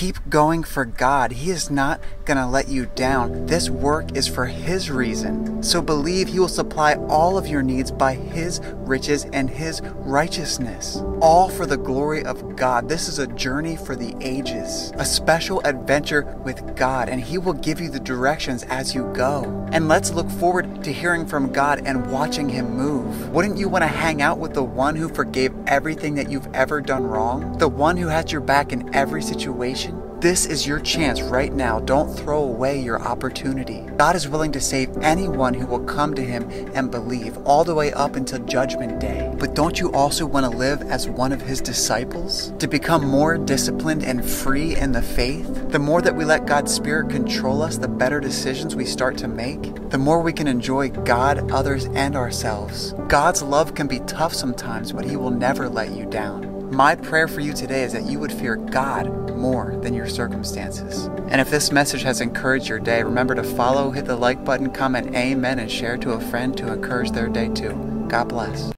Keep going for God. He is not going to let you down. This work is for His reason. So believe He will supply all of your needs by His riches and His righteousness. All for the glory of God. This is a journey for the ages, a special adventure with God, and He will give you the directions as you go. And let's look forward to hearing from God and watching Him move. Wouldn't you want to hang out with the one who forgave everything that you've ever done wrong? The one who has your back in every situation? This is your chance right now. Don't throw away your opportunity. God is willing to save anyone who will come to Him and believe, all the way up until Judgment Day. But don't you also want to live as one of His disciples? To become more disciplined and free in the faith? The more that we let God's Spirit control us, the better decisions we start to make, the more we can enjoy God, others, and ourselves. God's love can be tough sometimes, but He will never let you down. My prayer for you today is that you would fear God more than your circumstances. And if this message has encouraged your day, remember to follow, hit the like button, comment amen, and share to a friend to encourage their day too. God bless.